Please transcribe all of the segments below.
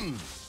Hmm.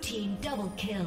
Team double kill.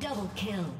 double kill.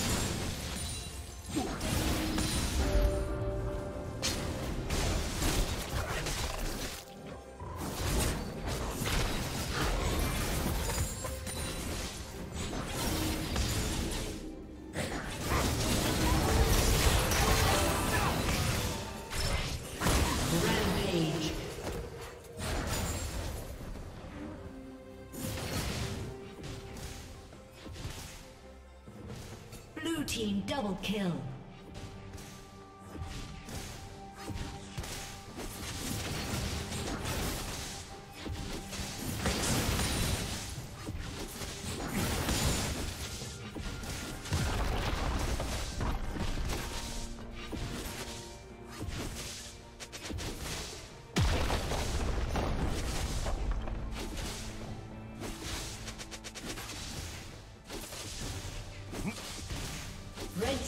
Double kill.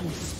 Unstoppable.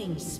Killing